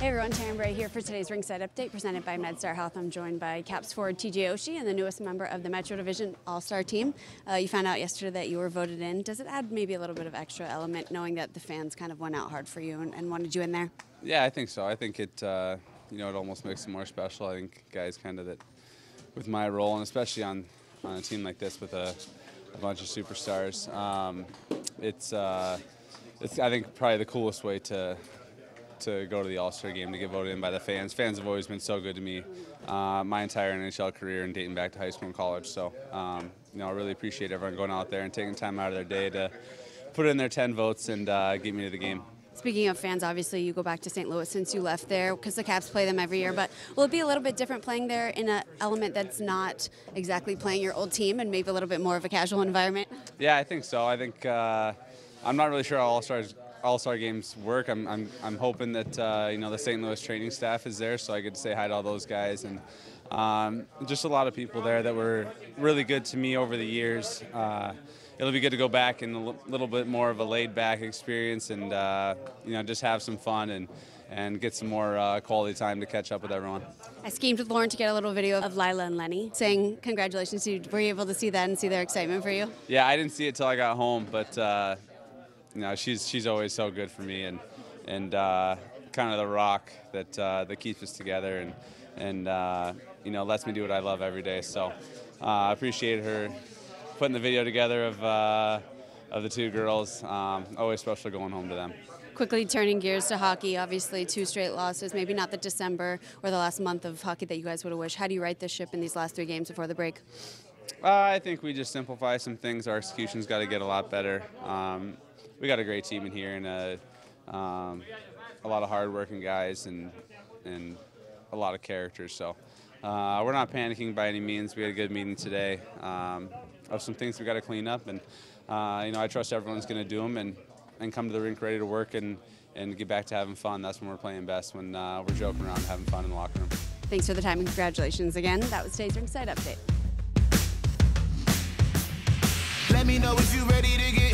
Hey everyone, Taryn Bray here for today's Rinkside Update presented by MedStar Health. I'm joined by Caps forward TJ Oshie and the newest member of the Metro Division All-Star team. Uh, you found out yesterday that you were voted in. Does it add maybe a little bit of extra element knowing that the fans kind of went out hard for you and, and wanted you in there? Yeah, I think so. I think it, uh, you know, it almost makes it more special. I think guys kind of that, with my role and especially on, on a team like this with a, a bunch of superstars, um, it's, uh, it's I think probably the coolest way to to go to the All Star game to get voted in by the fans. Fans have always been so good to me uh, my entire NHL career and dating back to high school and college. So, um, you know, I really appreciate everyone going out there and taking time out of their day to put in their 10 votes and uh, get me to the game. Speaking of fans, obviously you go back to St. Louis since you left there because the Caps play them every year. But will it be a little bit different playing there in an element that's not exactly playing your old team and maybe a little bit more of a casual environment? Yeah, I think so. I think uh, I'm not really sure how All Stars all Star games work. I'm, I'm, I'm hoping that uh, you know the St. Louis training staff is there, so I get to say hi to all those guys and um, just a lot of people there that were really good to me over the years. Uh, it'll be good to go back in a little bit more of a laid back experience and uh, you know just have some fun and and get some more uh, quality time to catch up with everyone. I schemed with Lauren to get a little video of Lila and Lenny saying congratulations to you. Were you able to see that and see their excitement for you? Yeah, I didn't see it till I got home, but uh, you know, she's she's always so good for me and and uh, kind of the rock that uh, that keeps us together and and uh, you know lets me do what I love every day. So uh, I appreciate her putting the video together of uh, of the two girls. Um, always special going home to them. Quickly turning gears to hockey, obviously two straight losses, maybe not the December or the last month of hockey that you guys would have wished. How do you right this ship in these last three games before the break? Uh, I think we just simplify some things. Our execution's got to get a lot better. Um, we got a great team in here and a, uh, um, a lot of hardworking guys and and a lot of characters. So uh, we're not panicking by any means. We had a good meeting today um, of some things we got to clean up, and uh, you know I trust everyone's going to do them and and come to the rink ready to work and and get back to having fun. That's when we're playing best when uh, we're joking around, having fun in the locker room. Thanks for the time and congratulations again. That was today's Rinkside Update. Let me know if you ready to get